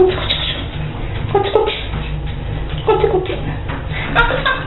Chodź, chodź, chodź. Chodź, chodź. Chodź, chodź.